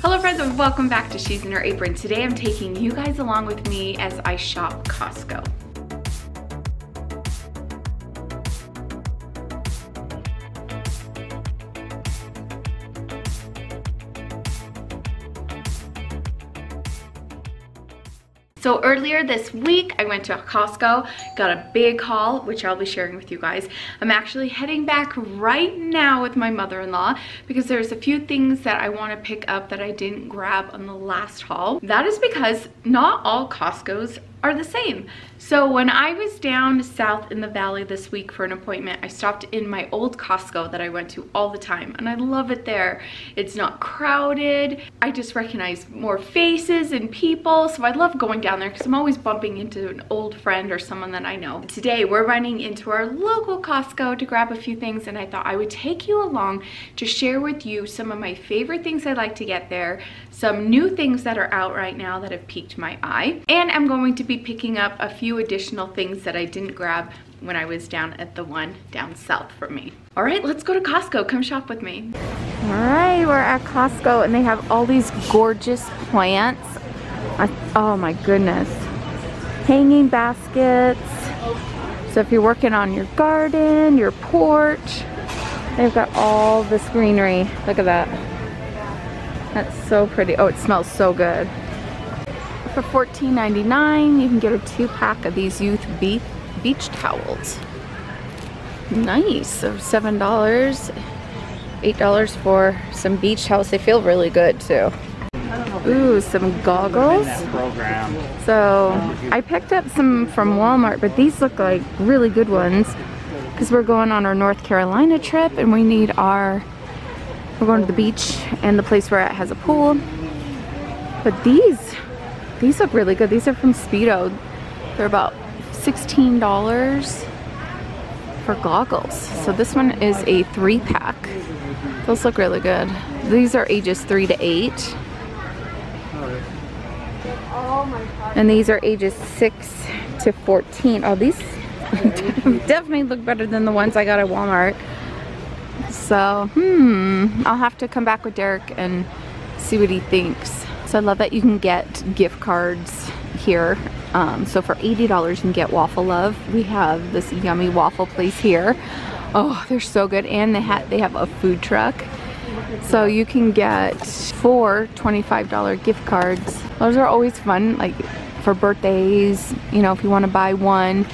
Hello friends and welcome back to She's in Her Apron. Today I'm taking you guys along with me as I shop Costco. So earlier this week, I went to Costco, got a big haul, which I'll be sharing with you guys. I'm actually heading back right now with my mother-in-law because there's a few things that I want to pick up that I didn't grab on the last haul. That is because not all Costco's are the same. So when I was down south in the valley this week for an appointment, I stopped in my old Costco that I went to all the time and I love it there. It's not crowded. I just recognize more faces and people. So I love going down there because I'm always bumping into an old friend or someone that I know. Today we're running into our local Costco to grab a few things and I thought I would take you along to share with you some of my favorite things I like to get there, some new things that are out right now that have piqued my eye, and I'm going to be picking up a few additional things that I didn't grab when I was down at the one down south from me. All right, let's go to Costco. Come shop with me. All right, we're at Costco and they have all these gorgeous plants. I, oh my goodness. Hanging baskets. So if you're working on your garden, your porch, they've got all this greenery. Look at that. That's so pretty. Oh, it smells so good for $14.99 you can get a two pack of these youth beach, beach towels. Nice, so $7, $8 for some beach towels. They feel really good too. Ooh, some goggles. So I picked up some from Walmart, but these look like really good ones because we're going on our North Carolina trip and we need our, we're going to the beach and the place where it has a pool. But these these look really good. These are from Speedo. They're about $16 for goggles. So this one is a three pack. Those look really good. These are ages three to eight. And these are ages six to 14. Oh, these definitely look better than the ones I got at Walmart. So, hmm, I'll have to come back with Derek and see what he thinks. So I love that you can get gift cards here. Um, so for $80 you can get Waffle Love. We have this yummy waffle place here. Oh, they're so good. And they, ha they have a food truck. So you can get four $25 gift cards. Those are always fun, like for birthdays, you know, if you want to buy one.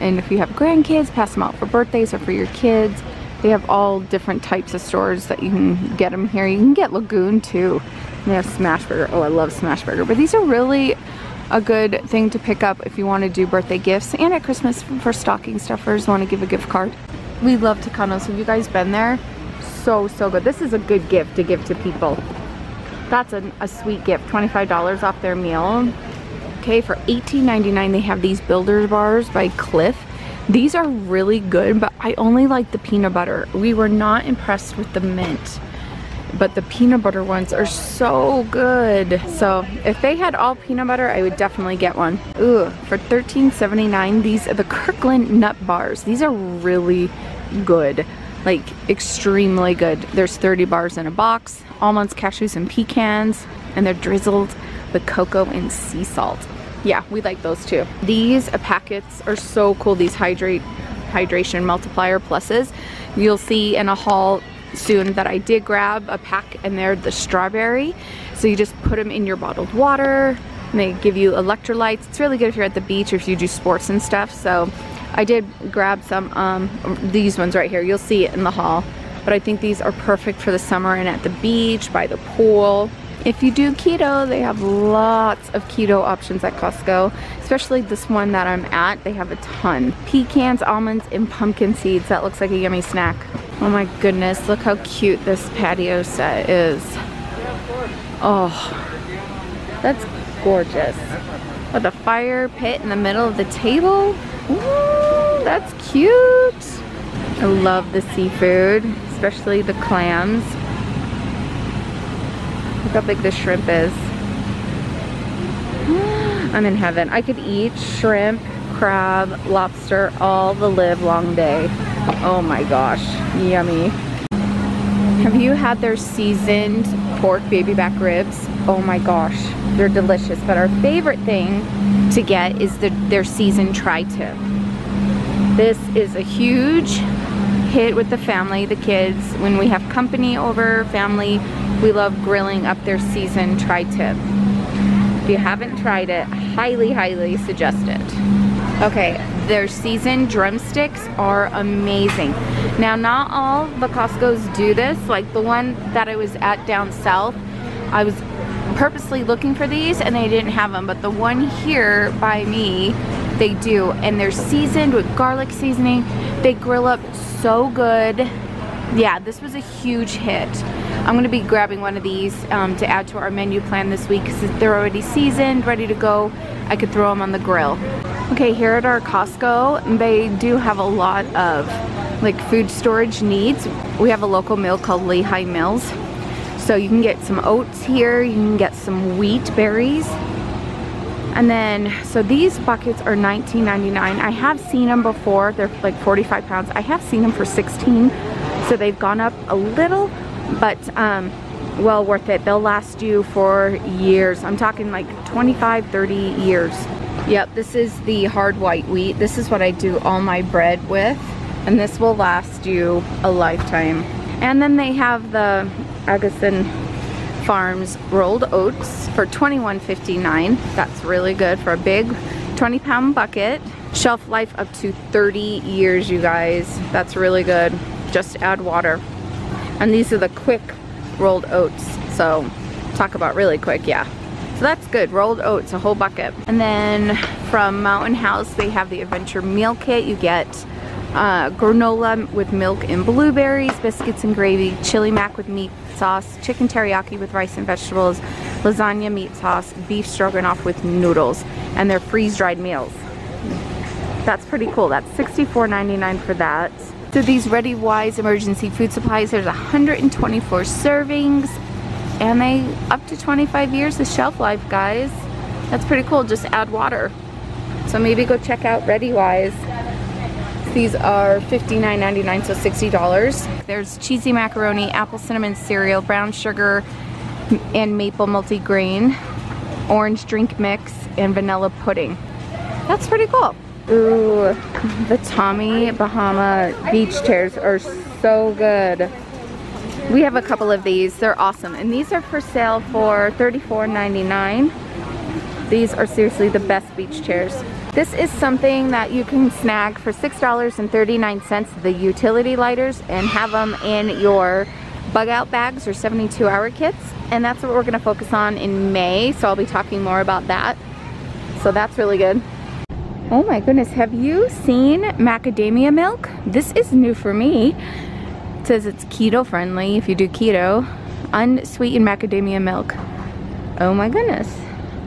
And if you have grandkids, pass them out for birthdays or for your kids. They have all different types of stores that you can get them here. You can get Lagoon too. They have Smashburger. Oh, I love Smashburger. But these are really a good thing to pick up if you want to do birthday gifts and at Christmas for stocking stuffers want to give a gift card. We love Tucanos. Have you guys been there? So, so good. This is a good gift to give to people. That's a, a sweet gift. $25 off their meal. Okay, for $18.99 they have these Builder Bars by Clif. These are really good, but I only like the peanut butter. We were not impressed with the mint but the peanut butter ones are so good. So if they had all peanut butter, I would definitely get one. Ooh, for $13.79, these are the Kirkland nut bars. These are really good, like extremely good. There's 30 bars in a box, almonds, cashews, and pecans, and they're drizzled with cocoa and sea salt. Yeah, we like those too. These packets are so cool, these hydrate hydration multiplier pluses. You'll see in a haul soon that I did grab a pack and they're the strawberry. So you just put them in your bottled water and they give you electrolytes. It's really good if you're at the beach or if you do sports and stuff. So I did grab some, um, these ones right here. You'll see it in the haul. But I think these are perfect for the summer and at the beach, by the pool. If you do keto, they have lots of keto options at Costco, especially this one that I'm at. They have a ton. Pecans, almonds, and pumpkin seeds. That looks like a yummy snack. Oh my goodness, look how cute this patio set is. Oh, that's gorgeous. With a fire pit in the middle of the table. Ooh, that's cute. I love the seafood, especially the clams. Look how big this shrimp is. I'm in heaven. I could eat shrimp, crab, lobster all the live long day. Oh my gosh, yummy. Have you had their seasoned pork baby back ribs? Oh my gosh, they're delicious. But our favorite thing to get is the, their seasoned tri-tip. This is a huge hit with the family, the kids. When we have company over, family, we love grilling up their seasoned tri-tip. If you haven't tried it, highly, highly suggest it. Okay, their seasoned drumsticks are amazing. Now, not all the Costco's do this. Like the one that I was at down south, I was purposely looking for these and they didn't have them. But the one here by me, they do. And they're seasoned with garlic seasoning. They grill up so good. Yeah, this was a huge hit. I'm gonna be grabbing one of these um, to add to our menu plan this week because they're already seasoned, ready to go. I could throw them on the grill. Okay, here at our Costco, they do have a lot of like food storage needs. We have a local mill called Lehi Mills. So you can get some oats here, you can get some wheat berries. And then, so these buckets are $19.99. I have seen them before, they're like 45 pounds. I have seen them for 16, so they've gone up a little, but um, well worth it. They'll last you for years. I'm talking like 25, 30 years. Yep, this is the hard white wheat. This is what I do all my bread with. And this will last you a lifetime. And then they have the Augason Farms rolled oats for $21.59. That's really good for a big 20 pound bucket. Shelf life up to 30 years, you guys. That's really good. Just add water. And these are the quick rolled oats. So talk about really quick, yeah. So that's good, rolled oats, a whole bucket. And then from Mountain House, they have the Adventure Meal Kit. You get uh, granola with milk and blueberries, biscuits and gravy, chili mac with meat sauce, chicken teriyaki with rice and vegetables, lasagna meat sauce, beef stroganoff with noodles, and they're freeze-dried meals. That's pretty cool. That's $64.99 for that. So these ReadyWise emergency food supplies, there's 124 servings, and they up to 25 years of shelf life guys that's pretty cool just add water so maybe go check out ReadyWise these are $59.99 so $60 there's cheesy macaroni apple cinnamon cereal brown sugar and maple multigrain orange drink mix and vanilla pudding that's pretty cool Ooh, the Tommy Bahama beach chairs are so good. We have a couple of these. They're awesome. And these are for sale for $34.99. These are seriously the best beach chairs. This is something that you can snag for $6.39, the utility lighters, and have them in your bug out bags or 72 hour kits. And that's what we're gonna focus on in May. So I'll be talking more about that. So that's really good. Oh my goodness, have you seen macadamia milk? This is new for me says it's keto friendly if you do keto. Unsweetened macadamia milk. Oh my goodness.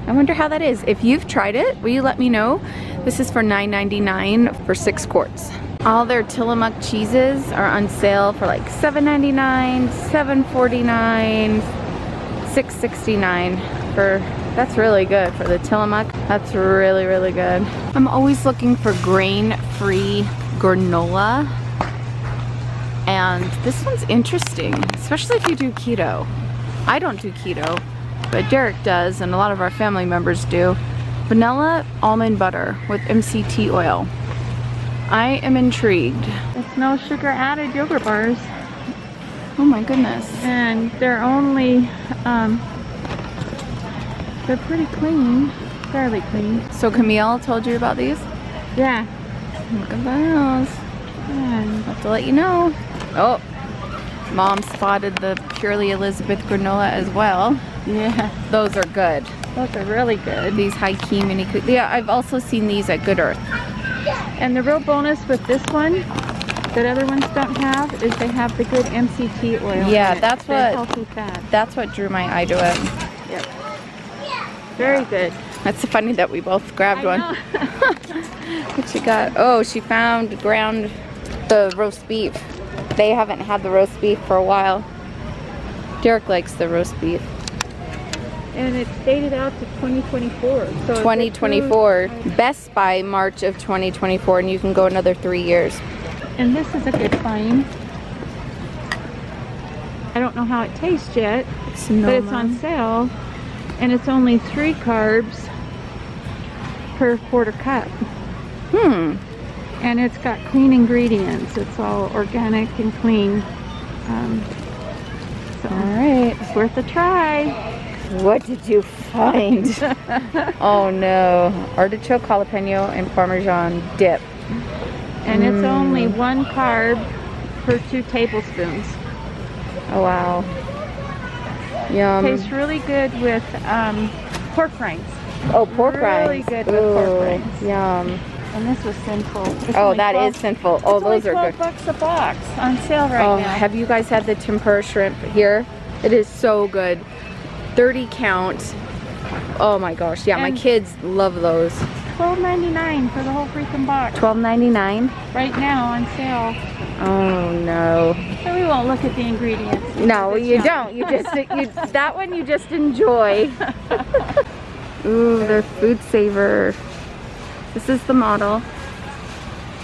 I wonder how that is. If you've tried it, will you let me know? This is for $9.99 for six quarts. All their Tillamook cheeses are on sale for like $7.99, $7.49, $6.69 for that's really good for the Tillamook. That's really, really good. I'm always looking for grain-free granola and this one's interesting, especially if you do keto. I don't do keto, but Derek does and a lot of our family members do. Vanilla almond butter with MCT oil. I am intrigued. It's no sugar added yogurt bars. Oh my goodness. And they're only, um, they're pretty clean, fairly clean. So Camille told you about these? Yeah. Look at those. I'll have to let you know. Oh, mom spotted the Purely Elizabeth granola as well. Yeah. Those are good. Those are really good. These HighKey mini Yeah, I've also seen these at Good Earth. And the real bonus with this one that other ones don't have is they have the good MCT oil. Yeah, that's what healthy fat. That's what drew my eye to it. Yep. Very good. That's funny that we both grabbed one. what she got? Oh, she found ground the roast beef. They haven't had the roast beef for a while. Derek likes the roast beef. And it's dated out to 2024. So 2024. Best by March of 2024 and you can go another three years. And this is a good find. I don't know how it tastes yet, Sonoma. but it's on sale. And it's only three carbs per quarter cup. Hmm. And it's got clean ingredients. It's all organic and clean. Um, so All right. it's worth a try. What did you find? oh no. Artichoke, jalapeno, and Parmesan dip. And it's only Mm. one carb per two tablespoons. Oh wow. Yum. Tastes really good with um, pork rinds. oh, pork really rinds. good with pork Ooh, rinds. Yum. And this was sinful. It's Oh, that 12 is sinful. Oh, those are 12 good. bucks a box on sale right oh, now. have you guys had the tempura shrimp here? It is so good. 30 count. Oh my gosh. Yeah, my kids love those. $12.99 for the whole freaking box. $12.99. Right now on sale. Oh no. So we won't look at the ingredients. No, you yummy. don't. You just you, that one you just enjoy. Ooh, their food saver. This is the model.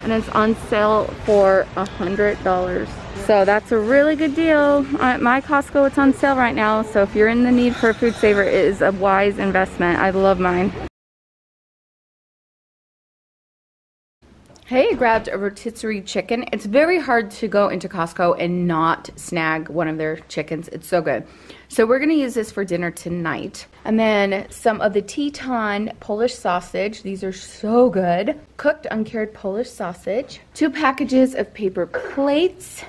And it's on sale for a hundred dollars. So that's a really good deal. At my Costco, it's on sale right now. So if you're in the need for a food saver, it is a wise investment. I love mine. Hey, I grabbed a rotisserie chicken. It's very hard to go into Costco and not snag one of their chickens. It's so good. So we're gonna use this for dinner tonight. And then some of the Teton Polish sausage. These are so good. Cooked uncured Polish sausage. Two packages of paper plates.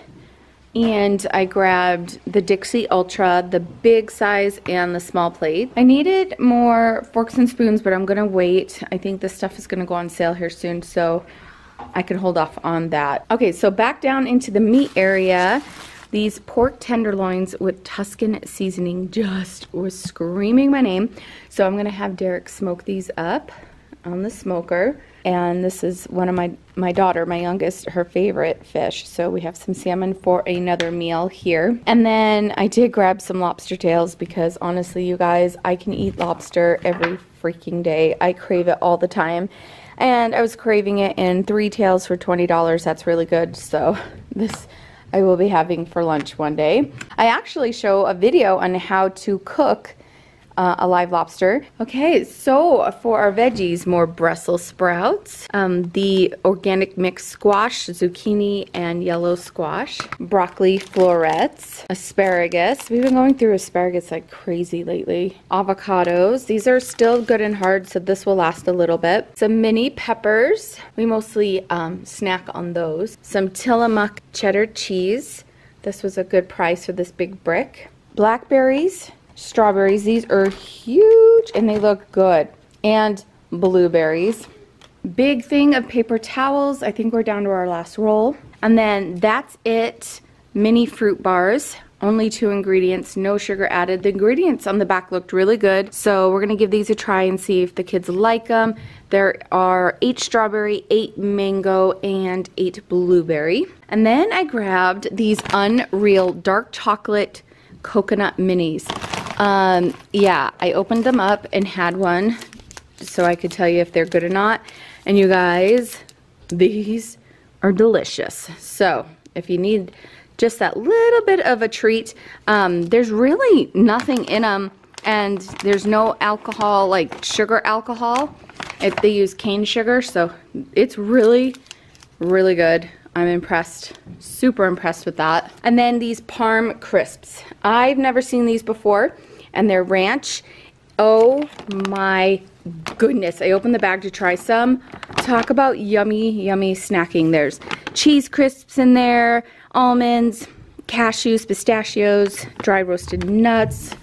And I grabbed the Dixie Ultra, the big size and the small plate. I needed more forks and spoons, but I'm gonna wait. I think this stuff is gonna go on sale here soon, so I can hold off on that. Okay, so back down into the meat area. These pork tenderloins with Tuscan seasoning just was screaming my name. So I'm gonna have Derek smoke these up on the smoker. And this is one of my, my daughter, my youngest, her favorite fish. So we have some salmon for another meal here. And then I did grab some lobster tails because honestly, you guys, I can eat lobster every freaking day. I crave it all the time. And I was craving it in three tails for $20. That's really good. So this I will be having for lunch one day. I actually show a video on how to cook uh, a live lobster. Okay, so for our veggies, more Brussels sprouts, um, the organic mixed squash, zucchini, and yellow squash, broccoli florets, asparagus. We've been going through asparagus like crazy lately. Avocados. These are still good and hard, so this will last a little bit. Some mini peppers. We mostly um, snack on those. Some Tillamook cheddar cheese. This was a good price for this big brick. Blackberries, strawberries. These are huge and they look good. And blueberries. Big thing of paper towels. I think we're down to our last roll. And then that's it. Mini fruit bars. Only two ingredients, no sugar added. The ingredients on the back looked really good, so we're gonna give these a try and see if the kids like them. There are eight strawberry, eight mango, and eight blueberry. And then I grabbed these Unreal dark chocolate coconut minis. Um, yeah, I opened them up and had one so I could tell you if they're good or not. And you guys, these are delicious. So if you need just that little bit of a treat, um, there's really nothing in them and there's no alcohol, like sugar alcohol. If they use cane sugar, so it's really, really good. I'm impressed, super impressed with that. And then these Parm crisps. I've never seen these before, and they're ranch. Oh my goodness. I opened the bag to try some. Talk about yummy, yummy snacking. There's cheese crisps in there, almonds, cashews, pistachios, dry roasted nuts.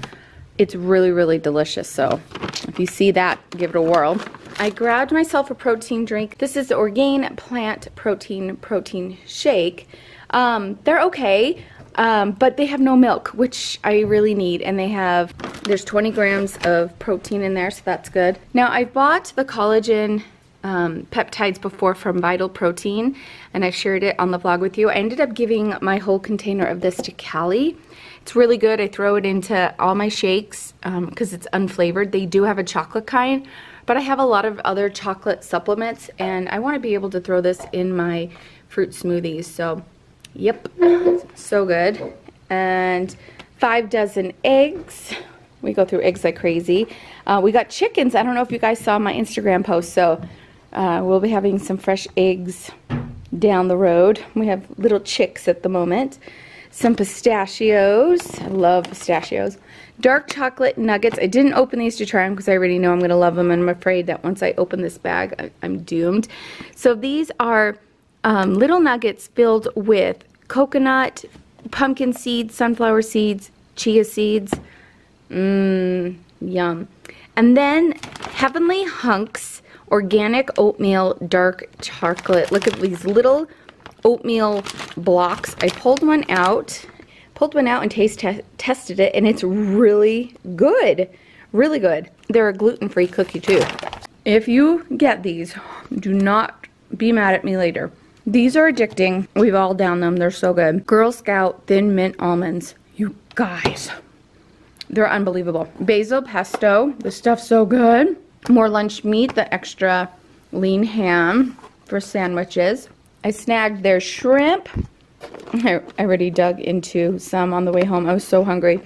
It's really, really delicious. So if you see that, give it a whirl. I grabbed myself a protein drink. This is the Orgain Plant Protein Protein Shake. Um, they're okay, um, but they have no milk, which I really need. And they have, there's 20 grams of protein in there, so that's good. Now I bought the collagen um, peptides before from Vital Protein, and I shared it on the vlog with you. I ended up giving my whole container of this to Callie. It's really good. I throw it into all my shakes because it's unflavored. They do have a chocolate kind, but I have a lot of other chocolate supplements, and I want to be able to throw this in my fruit smoothies. So, yep, so good. and five dozen eggs. We go through eggs like crazy. Uh, we got chickens. I don't know if you guys saw my Instagram post, so uh, we'll be having some fresh eggs down the road. We have little chicks at the moment. Some pistachios. I love pistachios. Dark chocolate nuggets. I didn't open these to try them because I already know I'm going to love them. And I'm afraid that once I open this bag, I, am doomed. So these are um, little nuggets filled with coconut, pumpkin seeds, sunflower seeds, chia seeds. Mmm, yum. And then Heavenly Hunks organic oatmeal dark chocolate. Look at these little oatmeal blocks. I pulled one out, pulled one out and taste te tested it, and it's really good. Really good. They're a gluten-free cookie too. If you get these, do not be mad at me later. These are addicting. We've all downed them. They're so good. Girl Scout Thin Mint Almonds. You guys. They're unbelievable. Basil pesto. This stuff's so good. More lunch meat, the extra lean ham for sandwiches. I snagged their shrimp. I already dug into some on the way home. I was so hungry.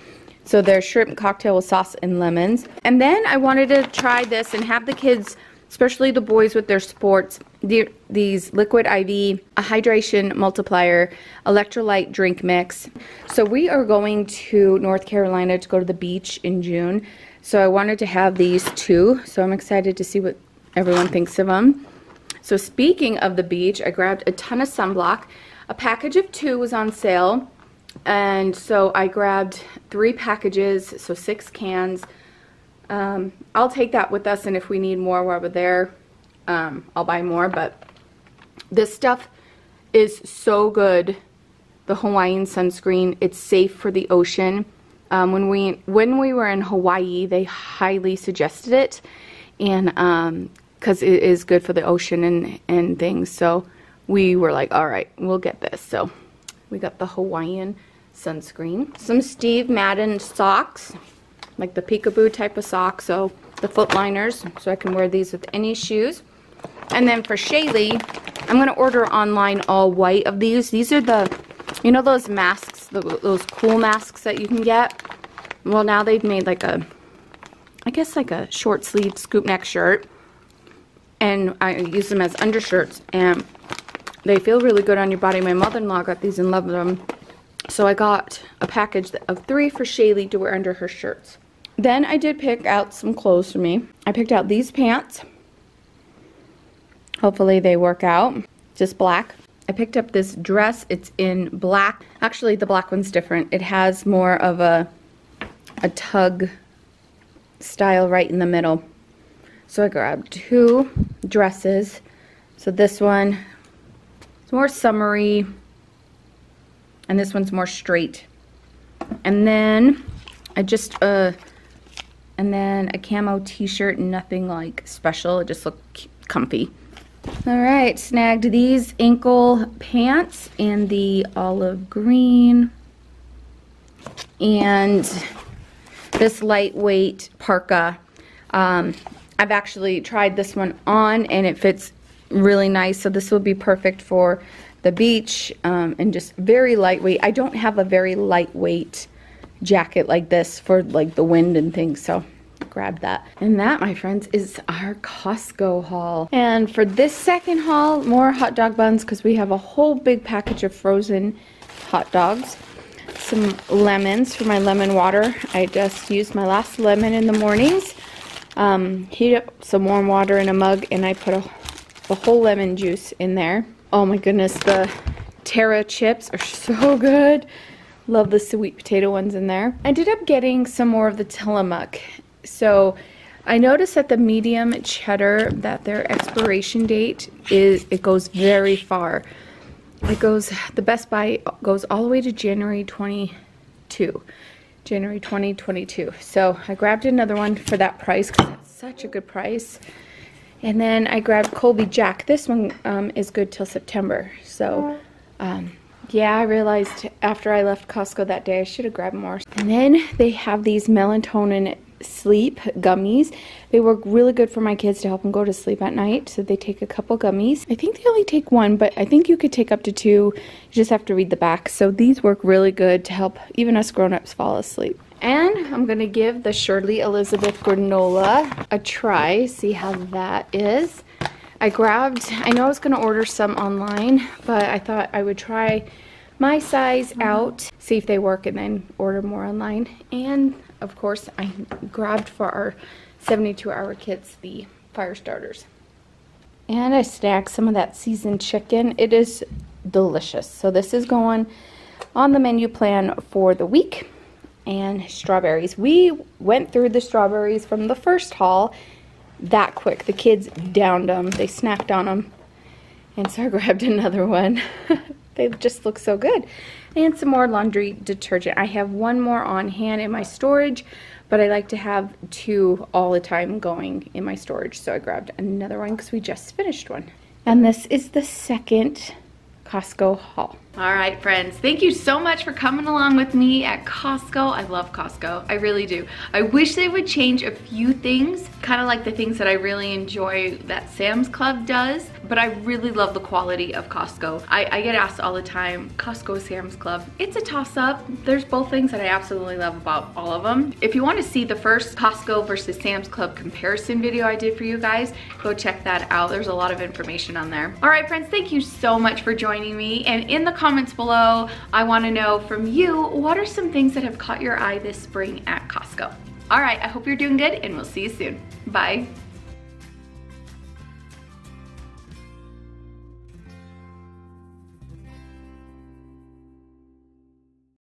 So their shrimp cocktail with sauce and lemons. And then I wanted to try this and have the kids, especially the boys with their sports, the, these liquid IV, a hydration multiplier, electrolyte drink mix. So we are going to North Carolina to go to the beach in June. So I wanted to have these two. So I'm excited to see what everyone thinks of them. So speaking of the beach, I grabbed a ton of sunblock. A package of two was on sale. And so I grabbed three packages, so six cans. Um, I'll take that with us, and if we need more while we're there, um, I'll buy more. But this stuff is so good. The Hawaiian sunscreen. It's safe for the ocean. Um, when we when we were in Hawaii, they highly suggested it, and because um, it is good for the ocean and and things. So we were like, all right, we'll get this. So we got the Hawaiian sunscreen, some Steve Madden socks, like the peekaboo type of sock, So the foot liners, so I can wear these with any shoes. And then for Shaylee, I'm gonna order online all white of these. These are the, you know, those masks the, those cool masks that you can get. Well, now they've made like a, I guess like a short sleeve scoop neck shirt. And I use them as undershirts. And they feel really good on your body. My mother-in-law got these and loved them. So I got a package of three for Shaylee to wear under her shirts. Then I did pick out some clothes for me. I picked out these pants. Hopefully they work out. Just black. I picked up this dress. It's in black. Actually, the black one's different. It has more of a, a tug style right in the middle. So I grabbed two dresses. So this one is more summery, and this one's more straight. And then I just, uh, and then a camo t-shirt, nothing like special. It just looked comfy. All right, snagged these ankle pants in the olive green and this lightweight parka. Um, I've actually tried this one on and it fits really nice. So this will be perfect for the beach um, and just very lightweight. I don't have a very lightweight jacket like this for like the wind and things. So grab that. And that, my friends, is our Costco haul. And for this second haul, more hot dog buns because we have a whole big package of frozen hot dogs. Some lemons for my lemon water. I just used my last lemon in the mornings. Um, heat up some warm water in a mug and I put a, a whole lemon juice in there. Oh my goodness, the Terra chips are so good. Love the sweet potato ones in there. I ended up getting some more of the Tillamook so I noticed that the medium cheddar that their expiration date is it goes very far. It goes the best by goes all the way to January 22. January 2022. So I grabbed another one for that price because it's such a good price. And then I grabbed Colby Jack. This one um, is good till September. So um, yeah, I realized after I left Costco that day I should have grabbed more. And then they have these melatonin Sleep gummies. They work really good for my kids to help them go to sleep at night. So they take a couple gummies. I think they only take one, but I think you could take up to two. You just have to read the back. So these work really good to help even us grown-ups fall asleep. And I'm gonna give the Purely Elizabeth granola a try, see how that is. I grabbed, I know I was gonna order some online, but I thought I would try my size mm-hmm. out, see if they work, and then order more online. And of course, I grabbed for our 72 hour kits the fire starters. And I stacked some of that seasoned chicken. It is delicious. So this is going on the menu plan for the week. And strawberries. We went through the strawberries from the first haul that quick. The kids downed them. They snacked on them. And so I grabbed another one. they just look so good. And some more laundry detergent. I have one more on hand in my storage, but I like to have two all the time going in my storage. So I grabbed another one because we just finished one. And this is the second Costco haul. All right, friends, thank you so much for coming along with me at Costco. I love Costco, I really do. I wish they would change a few things, kind of like the things that I really enjoy that Sam's Club does, but I really love the quality of Costco. I, I get asked all the time, Costco, Sam's Club. It's a toss up. There's both things that I absolutely love about all of them. If you want to see the first Costco versus Sam's Club comparison video I did for you guys, go check that out. There's a lot of information on there. All right, friends, thank you so much for joining me. And in the comments below, I wanna know from you, what are some things that have caught your eye this spring at Costco? All right, I hope you're doing good and we'll see you soon. Bye.